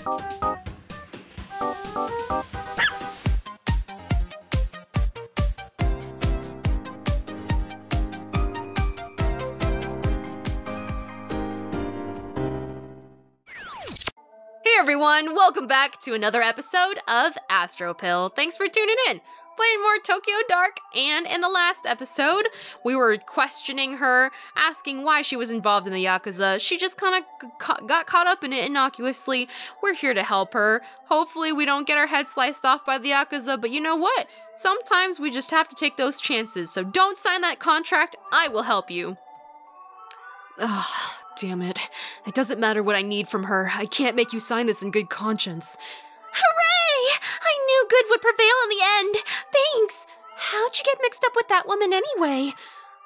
Hey everyone, welcome back to another episode of Astro Pill. Thanks for tuning in. Playing more Tokyo Dark, and in the last episode, we were questioning her, asking why she was involved in the Yakuza. She just kind of got caught up in it innocuously. We're here to help her. Hopefully, we don't get our head sliced off by the Yakuza, but you know what? Sometimes we just have to take those chances, so don't sign that contract. I will help you. Ugh, damn it. It doesn't matter what I need from her. I can't make you sign this in good conscience. Hooray! I knew good would prevail in the end. Thanks. How'd you get mixed up with that woman anyway?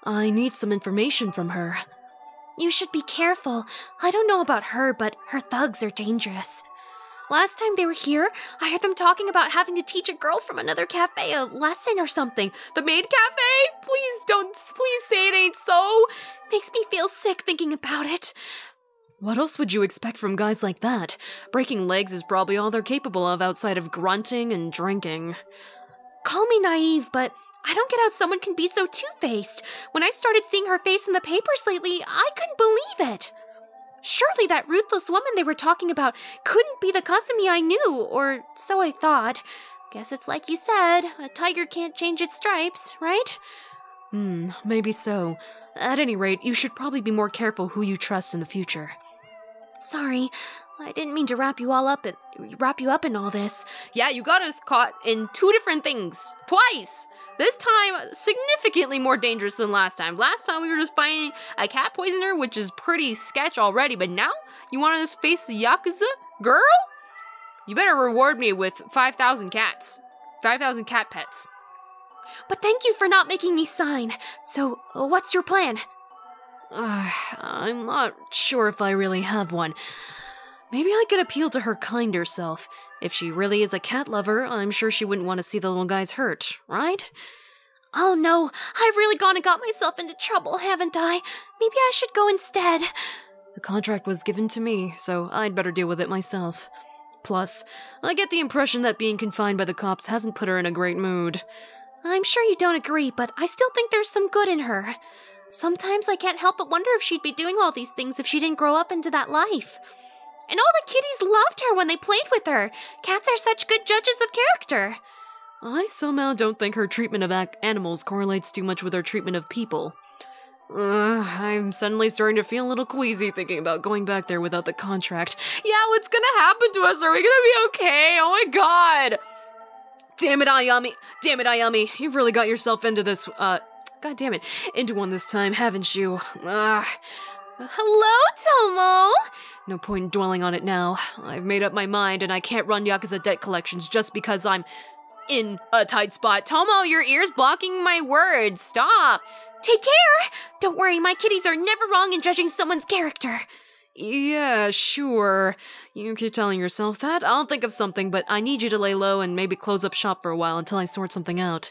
I need some information from her. You should be careful. I don't know about her, but her thugs are dangerous. Last time they were here, I heard them talking about having to teach a girl from another cafe a lesson or something. The maid cafe? Please don't, please say it ain't so. Makes me feel sick thinking about it. What else would you expect from guys like that? Breaking legs is probably all they're capable of outside of grunting and drinking. Call me naive, but I don't get how someone can be so two faced. When I started seeing her face in the papers lately, I couldn't believe it. Surely that ruthless woman they were talking about couldn't be the Kasumi I knew, or so I thought. Guess it's like you said a tiger can't change its stripes, right? Hmm, maybe so. At any rate, you should probably be more careful who you trust in the future. Sorry, I didn't mean to wrap you all up in, wrap you up in all this. Yeah, you got us caught in two different things twice. This time, significantly more dangerous than last time. Last time we were just finding a cat poisoner, which is pretty sketch already, but now you want us to face the Yakuza? Girl? You better reward me with 5,000 cats. 5,000 cat pets. But thank you for not making me sign. So, what's your plan? Uh, I'm not sure if I really have one. Maybe I could appeal to her kinder self. If she really is a cat lover, I'm sure she wouldn't want to see the little guys hurt, right? Oh no, I've really gone and got myself into trouble, haven't I? Maybe I should go instead. The contract was given to me, so I'd better deal with it myself. Plus, I get the impression that being confined by the cops hasn't put her in a great mood. I'm sure you don't agree, but I still think there's some good in her. Sometimes I can't help but wonder if she'd be doing all these things if she didn't grow up into that life. And all the kitties loved her when they played with her. Cats are such good judges of character. I somehow don't think her treatment of animals correlates too much with her treatment of people. Uh, I'm suddenly starting to feel a little queasy thinking about going back there without the contract. Yeah, what's gonna happen to us? Are we gonna be okay? Oh my god! Damn it, Ayami! Damn it, Ayami! You've really got yourself into this, uh, god damn it, into one this time, haven't you? Ugh. Hello, Tomo! No point in dwelling on it now. I've made up my mind and I can't run Yakuza debt collections just because I'm in a tight spot. Tomo, your ear's blocking my words. Stop. Take care! Don't worry, my kitties are never wrong in judging someone's character. Yeah, sure. You keep telling yourself that. I'll think of something, but I need you to lay low and maybe close up shop for a while until I sort something out.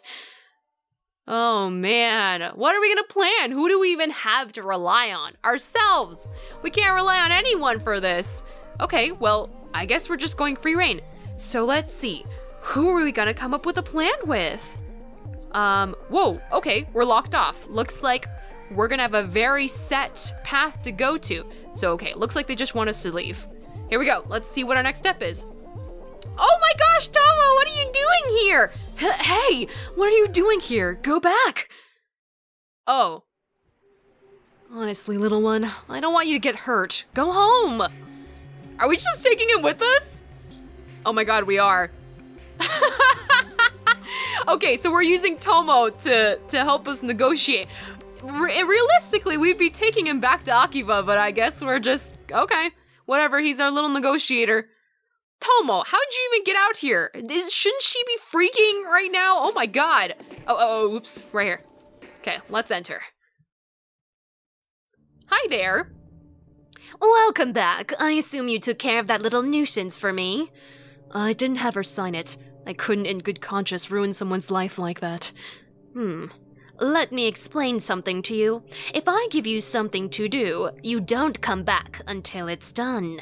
Oh man, what are we gonna plan? Who do we even have to rely on? Ourselves! We can't rely on anyone for this. Okay, well, I guess we're just going free reign. So let's see. Who are we gonna come up with a plan with? Um, whoa, okay, we're locked off. Looks like we're gonna have a very set path to go to. So, okay, looks like they just want us to leave. Here we go. Let's see what our next step is. Oh my gosh, Tomo, what are you doing here? H hey, what are you doing here? Go back. Oh. Honestly, little one, I don't want you to get hurt. Go home. Are we just taking him with us? Oh my god, we are. okay, so we're using Tomo to, to help us negotiate. Re realistically, we'd be taking him back to Akiba, but I guess we're just, okay, whatever, he's our little negotiator. Tomo, how'd you even get out here? Is, shouldn't she be freaking right now? Oh my god. Oh, oh, oh, oops, right here. Okay, let's enter. Hi there. Welcome back. I assume you took care of that little nuisance for me. I didn't have her sign it. I couldn't in good conscience ruin someone's life like that. Hmm. Let me explain something to you. If I give you something to do, you don't come back until it's done.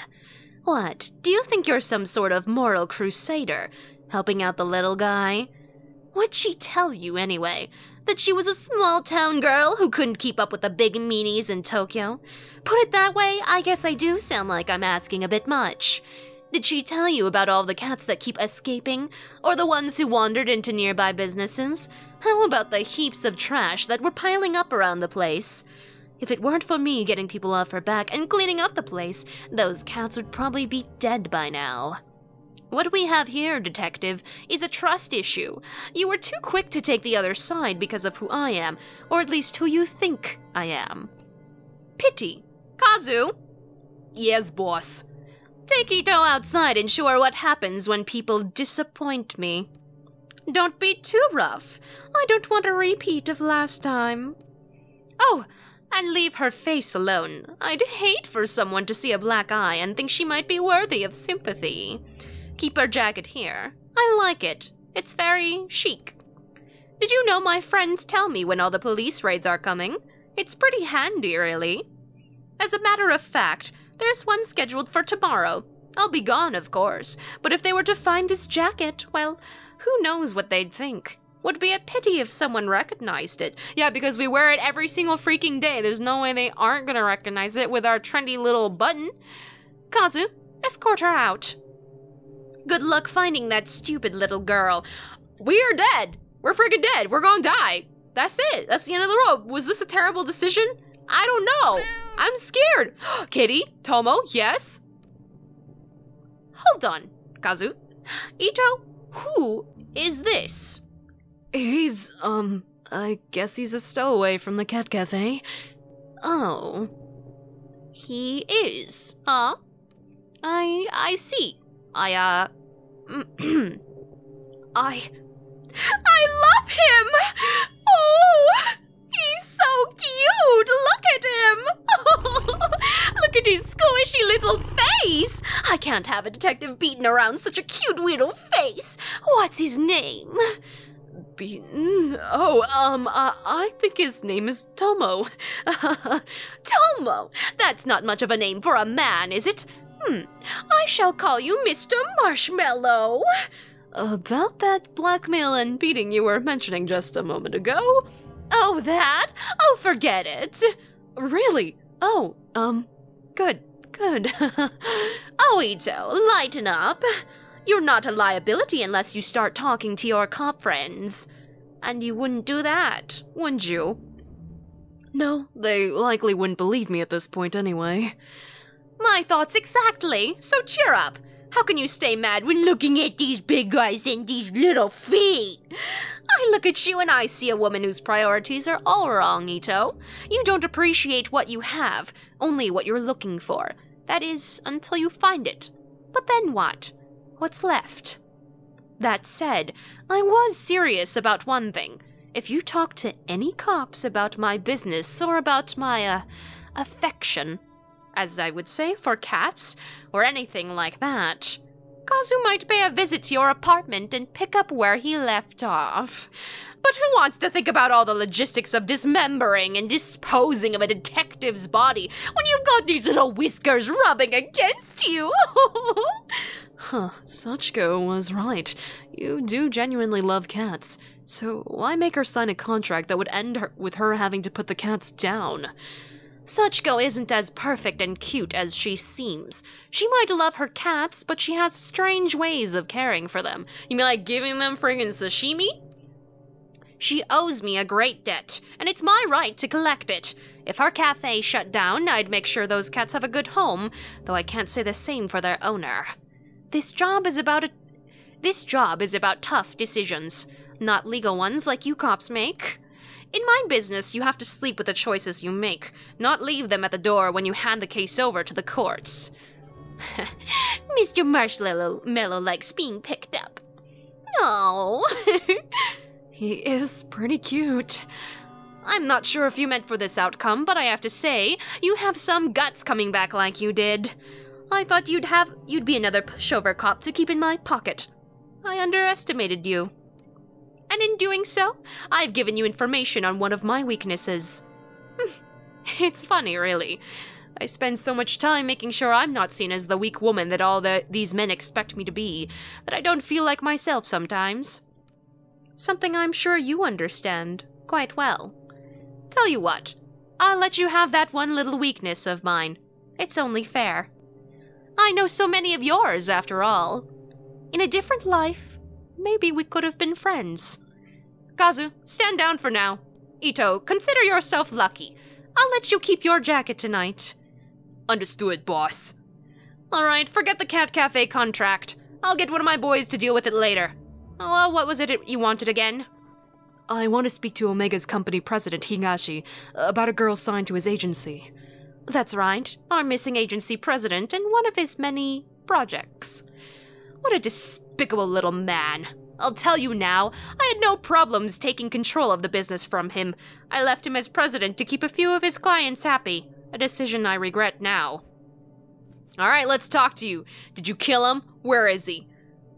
What, do you think you're some sort of moral crusader, helping out the little guy? What'd she tell you, anyway? That she was a small town girl who couldn't keep up with the big meanies in Tokyo? Put it that way, I guess I do sound like I'm asking a bit much. Did she tell you about all the cats that keep escaping? Or the ones who wandered into nearby businesses? How about the heaps of trash that were piling up around the place? If it weren't for me getting people off her back and cleaning up the place, those cats would probably be dead by now. What we have here, Detective, is a trust issue. You were too quick to take the other side because of who I am, or at least who you think I am. Pity. Kazu? Yes, boss. Take Ito outside and show her what happens when people disappoint me. Don't be too rough. I don't want a repeat of last time. Oh, and leave her face alone. I'd hate for someone to see a black eye and think she might be worthy of sympathy. Keep her jacket here. I like it. It's very chic. Did you know my friends tell me when all the police raids are coming? It's pretty handy, really. As a matter of fact, there's one scheduled for tomorrow. I'll be gone, of course, but if they were to find this jacket, well, who knows what they'd think. Would be a pity if someone recognized it. Yeah, because we wear it every single freaking day. There's no way they aren't gonna recognize it with our trendy little button. Kazu, escort her out. Good luck finding that stupid little girl. We are dead. We're freaking dead. We're gonna die. That's it. That's the end of the road. Was this a terrible decision? I don't know. I'm scared. Kitty, Tomo, yes? Hold on, Kazu. Ito, who is this? He's, um, I guess he's a stowaway from the cat cafe. Oh. He is, huh? I I see. I uh I I love him. Oh, he's so cute. Look at him. Look at his squishy little face. I can't have a detective beating around such a cute little face. What's his name? Beaten? Oh, um, I think his name is Tomo. Tomo? That's not much of a name for a man, is it? Hmm, I shall call you Mr. Marshmallow. About that blackmail and beating you were mentioning just a moment ago. Oh, that? Oh, forget it. Really? Oh, um, good, good. oh, Ito, lighten up. You're not a liability unless you start talking to your cop friends. And you wouldn't do that, wouldn't you? No, they likely wouldn't believe me at this point anyway. My thoughts exactly, so cheer up. How can you stay mad when looking at these big eyes and these little feet? I look at you and I see a woman whose priorities are all wrong, Ito. You don't appreciate what you have, only what you're looking for. That is, until you find it. But then what? What's left? That said, I was serious about one thing. If you talk to any cops about my business or about my, uh, affection, as I would say, for cats, or anything like that. Kazu might pay a visit to your apartment and pick up where he left off. But who wants to think about all the logistics of dismembering and disposing of a detective's body when you've got these little whiskers rubbing against you? huh, Sachiko was right. You do genuinely love cats. So why make her sign a contract that would end her with her having to put the cats down? Sachiko isn't as perfect and cute as she seems. She might love her cats, but she has strange ways of caring for them. You mean like giving them friggin' sashimi? She owes me a great debt, and it's my right to collect it. If our cafe shut down, I'd make sure those cats have a good home, though I can't say the same for their owner. This job is about a this job is about tough decisions, not legal ones like you cops make. In my business, you have to sleep with the choices you make, not leave them at the door when you hand the case over to the courts. Mr. Marshmallow Mellow likes being picked up. Oh, he is pretty cute. I'm not sure if you meant for this outcome, but I have to say, you have some guts coming back like you did. I thought you'd have you'd be another pushover cop to keep in my pocket. I underestimated you and in doing so, I've given you information on one of my weaknesses. it's funny, really. I spend so much time making sure I'm not seen as the weak woman that all the, these men expect me to be that I don't feel like myself sometimes. Something I'm sure you understand quite well. Tell you what, I'll let you have that one little weakness of mine. It's only fair. I know so many of yours, after all. In a different life, maybe we could have been friends. Kazu, stand down for now. Ito, consider yourself lucky. I'll let you keep your jacket tonight. Understood, boss. Alright, forget the Cat Cafe contract. I'll get one of my boys to deal with it later. Well, what was it you wanted again? I want to speak to Omega's company president, Higashi, about a girl signed to his agency. That's right, our missing agency president and one of his many projects. What a despicable little man. I'll tell you now, I had no problems taking control of the business from him. I left him as president to keep a few of his clients happy, a decision I regret now. Alright, let's talk to you. Did you kill him? Where is he?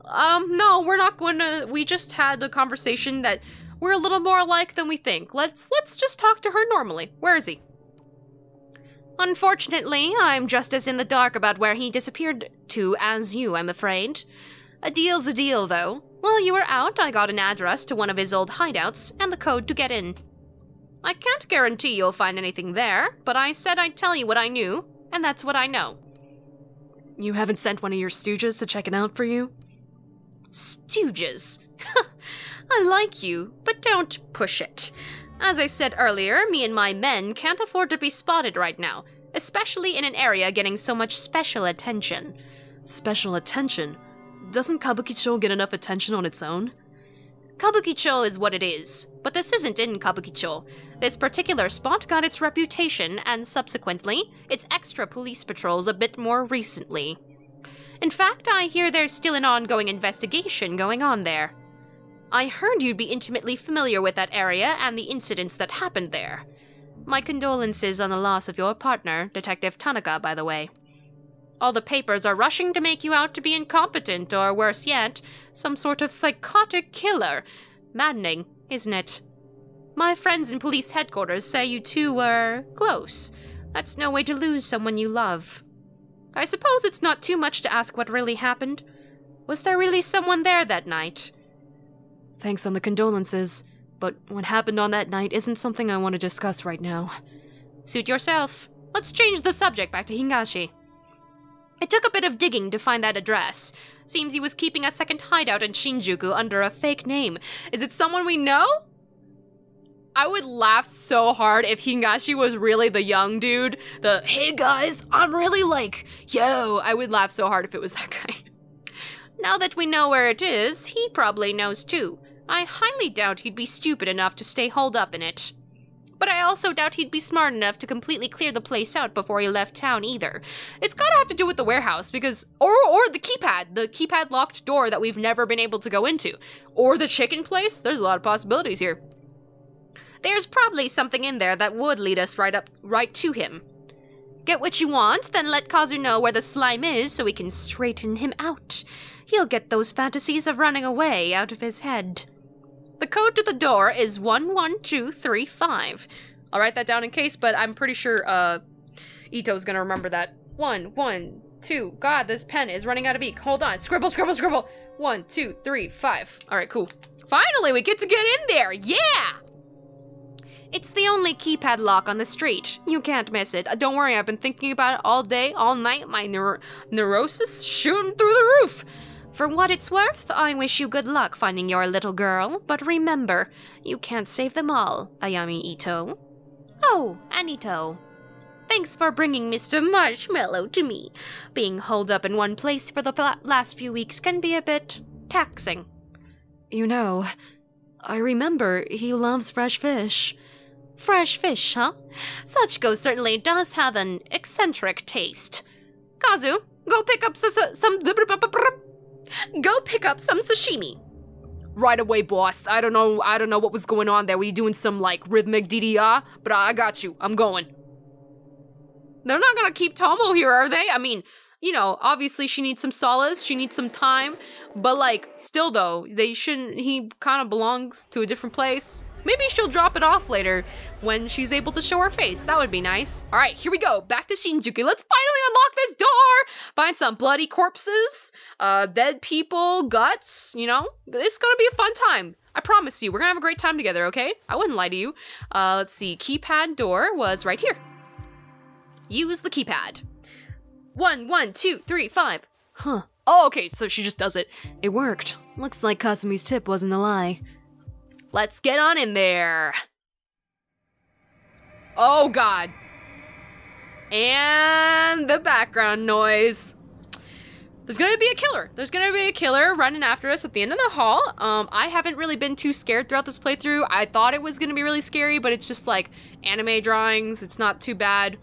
Um, no, we're not going to. We just had a conversation that we're a little more alike than we think. Let's let's just talk to her normally. Where is he? Unfortunately, I'm just as in the dark about where he disappeared to as you, I'm afraid. A deal's a deal, though. While you were out, I got an address to one of his old hideouts and the code to get in. I can't guarantee you'll find anything there, but I said I'd tell you what I knew, and that's what I know. You haven't sent one of your stooges to check it out for you? Stooges? I like you, but don't push it. As I said earlier, me and my men can't afford to be spotted right now, especially in an area getting so much special attention. Special attention? Doesn't Kabukicho get enough attention on its own? Kabukicho is what it is, but this isn't in Kabukicho. This particular spot got its reputation and subsequently its extra police patrols a bit more recently. In fact, I hear there's still an ongoing investigation going on there. I heard you'd be intimately familiar with that area and the incidents that happened there. My condolences on the loss of your partner, Detective Tanaka, by the way. All the papers are rushing to make you out to be incompetent, or worse yet, some sort of psychotic killer. Maddening, isn't it? My friends in police headquarters say you two were close. That's no way to lose someone you love. I suppose it's not too much to ask what really happened. Was there really someone there that night? Thanks on the condolences, but what happened on that night isn't something I want to discuss right now. Suit yourself. Let's change the subject back to Higashi. It took a bit of digging to find that address. Seems he was keeping a second hideout in Shinjuku under a fake name. Is it someone we know? I would laugh so hard if Higashi was really the young dude. The, hey guys, I'm really like, yo. I would laugh so hard if it was that guy. Now that we know where it is, he probably knows too. I highly doubt he'd be stupid enough to stay holed up in it. But I also doubt he'd be smart enough to completely clear the place out before he left town either. It's gotta have to do with the warehouse because or or the keypad, the keypad locked door that we've never been able to go into. Or the chicken place. There's a lot of possibilities here. There's probably something in there that would lead us right up right to him. Get what you want, then let Kazu know where the slime is so we can straighten him out. He'll get those fantasies of running away out of his head. The code to the door is 11235. I'll write that down in case, but I'm pretty sure uh, Ito's gonna remember that. One, one, two. God, this pen is running out of ink. Hold on. Scribble, scribble, scribble. One, two, three, five. All right, cool. Finally, we get to get in there. Yeah! It's the only keypad lock on the street. You can't miss it. Don't worry, I've been thinking about it all day, all night. My neur neurosis shooting through the roof. For what it's worth, I wish you good luck finding your little girl, but remember, you can't save them all, Ayami Ito. Oh, Anito. Thanks for bringing Mr. Marshmallow to me. Being holed up in one place for the last few weeks can be a bit taxing. You know, I remember he loves fresh fish. Fresh fish, huh? Sachiko certainly does have an eccentric taste. Kazu, go pick up some Go pick up some sashimi. Right away, boss. I don't know. I don't know what was going on there. Were you doing some like rhythmic DDR? But I got you. I'm going. They're not gonna keep Tomo here, are they? I mean, you know, obviously she needs some solace. She needs some time. But like, still though, they shouldn't. He kind of belongs to a different place. Maybe she'll drop it off later when she's able to show her face. That would be nice. All right, here we go. Back to Shinjuku. Let's finally unlock this door. Find some bloody corpses, uh, dead people, guts. You know, it's gonna be a fun time. I promise you, we're gonna have a great time together, okay? I wouldn't lie to you. Uh, let's see, keypad door was right here. Use the keypad. One, one, two, three, five. Huh. Oh, okay, so she just does it. It worked. Looks like Kasumi's tip wasn't a lie. Let's get on in there. Oh, God. And the background noise. There's gonna be a killer. There's gonna be a killer running after us at the end of the hall. Um, I haven't really been too scared throughout this playthrough. I thought it was gonna be really scary, but it's just like anime drawings. It's not too bad.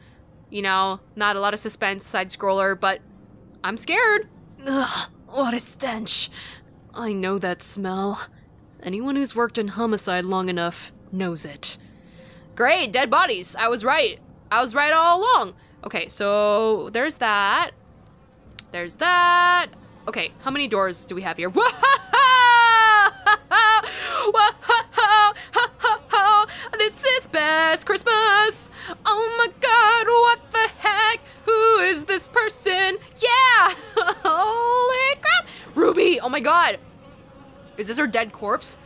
You know, not a lot of suspense, side scroller, but I'm scared. Ugh, what a stench. I know that smell. Anyone who's worked in homicide long enough knows it. Great, dead bodies. I was right. I was right all along. Okay, so there's that. There's that. Okay, how many doors do we have here? This is best Christmas. Oh my god, what the heck? Who is this person? Yeah! Holy crap! Ruby, oh my god. Is this her dead corpse?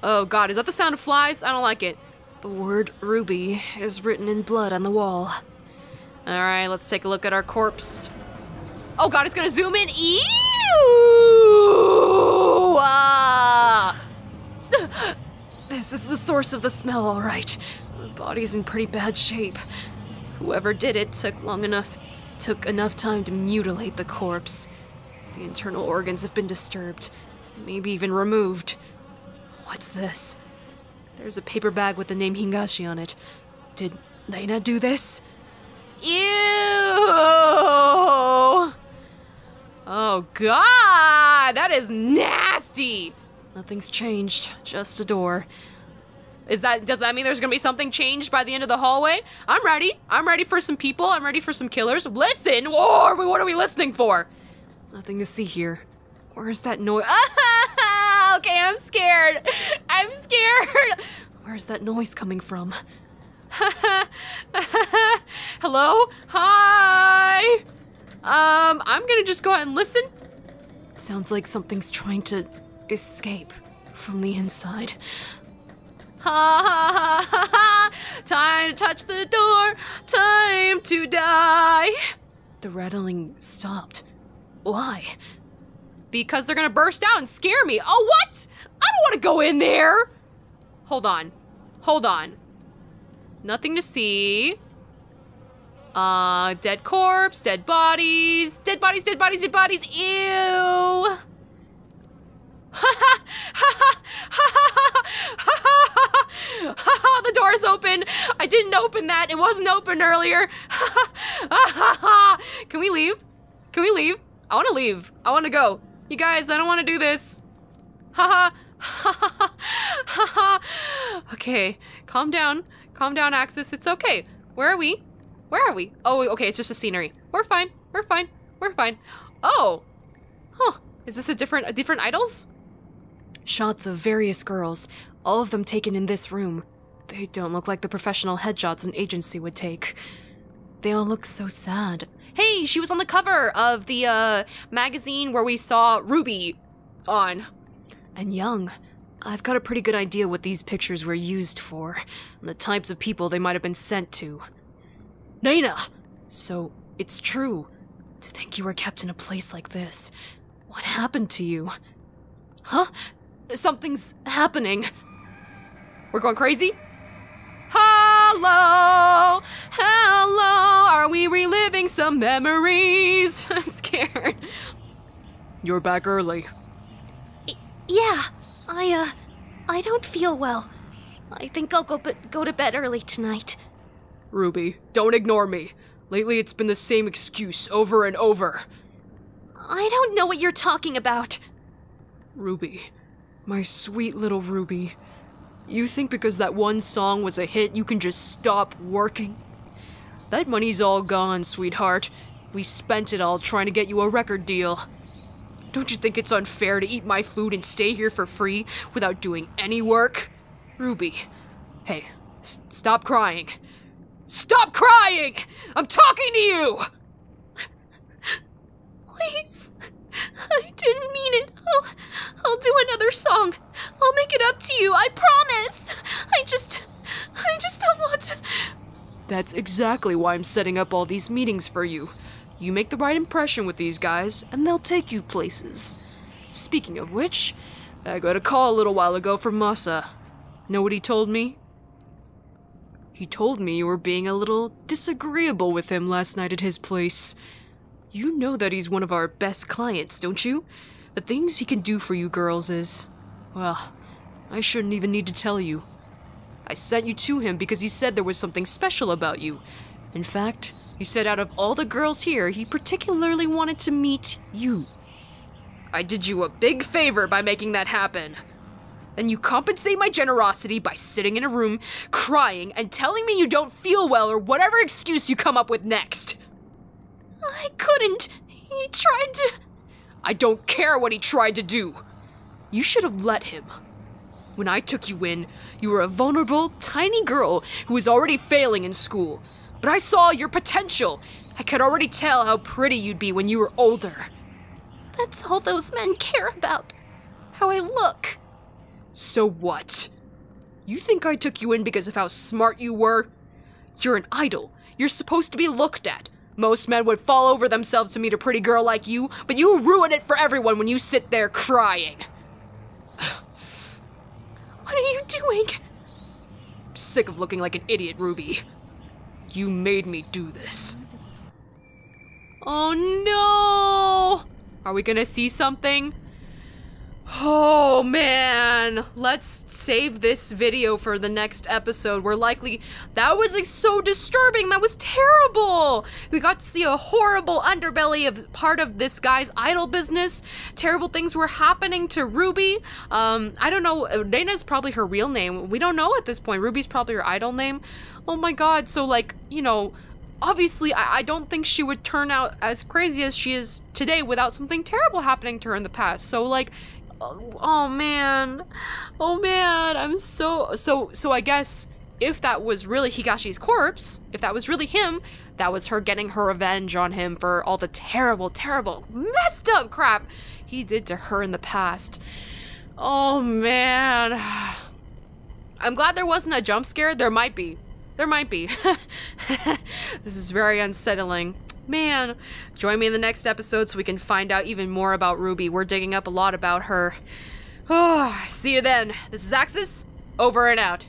Oh god, is that the sound of flies? I don't like it. The word ruby is written in blood on the wall. Alright, let's take a look at our corpse. Oh god, it's gonna zoom in. Ew! Ah! This is the source of the smell, all right. The body's in pretty bad shape. Whoever did it took long enough, took enough time to mutilate the corpse. The internal organs have been disturbed, maybe even removed. What's this? There's a paper bag with the name Higashi on it. Did Naina do this? Ew! Oh god, that is nasty. Nothing's changed, just a door. Is that does that mean there's gonna be something changed by the end of the hallway? I'm ready. I'm ready for some people. I'm ready for some killers. Listen, Whoa, what are we listening for? Nothing to see here. Where's that noise? okay, I'm scared. I'm scared. Where's that noise coming from? Hello? Hi. Um, I'm gonna just go out and listen. Sounds like something's trying to escape from the inside. Ha ha ha ha! Time to touch the door. Time to die. The rattling stopped. Why? Because they're gonna burst out and scare me. Oh, what? I don't wanna go in there. Hold on. Hold on. Nothing to see. Uh, dead corpse, dead bodies, dead bodies, dead bodies, dead bodies. Ew. the door's open. I didn't open that. It wasn't open earlier. Can we leave? Can we leave? I want to leave. I want to go. You guys, I don't want to do this. Haha. Haha. okay, calm down. Calm down, Axus. It's okay. Where are we? Where are we? Oh, okay, it's just a scenery. We're fine. We're fine. We're fine. Oh. Huh. Is this a different a different idols? Shots of various girls, all of them taken in this room. They don't look like the professional headshots an agency would take. They all look so sad. Hey, she was on the cover of the uh, magazine where we saw Ruby on. And young. I've got a pretty good idea what these pictures were used for, and the types of people they might have been sent to. Naina! So, it's true. To think you were kept in a place like this. What happened to you? Huh? Something's happening. We're going crazy? Hello! Hello! Are we reliving some memories? I'm scared. You're back early. Yeah, I, uh, I don't feel well. I think I'll go, go to bed early tonight. Ruby, don't ignore me. Lately, it's been the same excuse over and over. I don't know what you're talking about. Ruby, my sweet little Ruby. You think because that one song was a hit, you can just stop working? That money's all gone, sweetheart. We spent it all trying to get you a record deal. Don't you think it's unfair to eat my food and stay here for free without doing any work? Ruby. Hey, stop crying. Stop crying! I'm talking to you! Please. I didn't mean it. I'll, I'll do another song. I'll make it up to you. I promise. I just. I just don't want to. That's exactly why I'm setting up all these meetings for you. You make the right impression with these guys, and they'll take you places. Speaking of which, I got a call a little while ago from Masa. Know what he told me? He told me you were being a little disagreeable with him last night at his place. You know that he's one of our best clients, don't you? The things he can do for you girls is. Well, I shouldn't even need to tell you. I sent you to him because he said there was something special about you. In fact, he said out of all the girls here, he particularly wanted to meet you. I did you a big favor by making that happen. Then you compensate my generosity by sitting in a room, crying, and telling me you don't feel well or whatever excuse you come up with next. I couldn't. He tried to. I don't care what he tried to do. You should have let him. When I took you in, you were a vulnerable, tiny girl who was already failing in school. But I saw your potential. I could already tell how pretty you'd be when you were older. That's all those men care about. How I look. So what? You think I took you in because of how smart you were? You're an idol. You're supposed to be looked at. Most men would fall over themselves to meet a pretty girl like you, but you ruin it for everyone when you sit there crying. What are you doing? I'm sick of looking like an idiot, Ruby. You made me do this. Oh no! Are we gonna see something? Oh man, let's save this video for the next episode. We're likely that was like so disturbing. That was terrible. We got to see a horrible underbelly of part of this guy's idol business. Terrible things were happening to Ruby. Um, I don't know. Dana's probably her real name. We don't know at this point. Ruby's probably her idol name. Oh my god. So like, you know, obviously I, I don't think she would turn out as crazy as she is today without something terrible happening to her in the past. So like oh, oh man. Oh man, I'm so so so I guess if that was really Higashi's corpse, if that was really him, that was her getting her revenge on him for all the terrible, terrible, messed up crap he did to her in the past. Oh man. I'm glad there wasn't a jump scare. There might be. There might be. this is very unsettling. Man, join me in the next episode so we can find out even more about Ruby. We're digging up a lot about her. Oh, see you then. This is Axus, over and out.